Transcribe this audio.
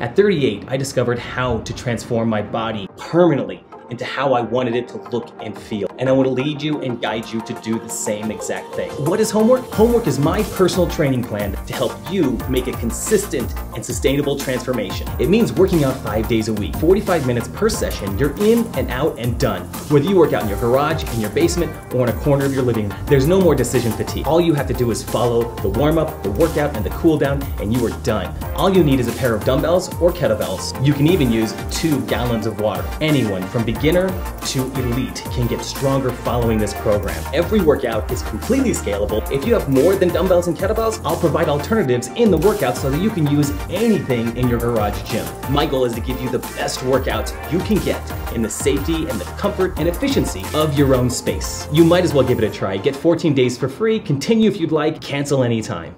At 38, I discovered how to transform my body permanently into how I wanted it to look and feel. And I want to lead you and guide you to do the same exact thing. What is homework? Homework is my personal training plan to help you make a consistent and sustainable transformation. It means working out five days a week, 45 minutes per session. You're in and out and done. Whether you work out in your garage, in your basement, or in a corner of your living room, there's no more decision fatigue. All you have to do is follow the warm up, the workout, and the cool down, and you are done. All you need is a pair of dumbbells or kettlebells. You can even use two gallons of water. Anyone from beginning beginner to elite can get stronger following this program. Every workout is completely scalable. If you have more than dumbbells and kettlebells, I'll provide alternatives in the workout so that you can use anything in your garage gym. My goal is to give you the best workouts you can get in the safety and the comfort and efficiency of your own space. You might as well give it a try. Get 14 days for free, continue if you'd like, cancel anytime.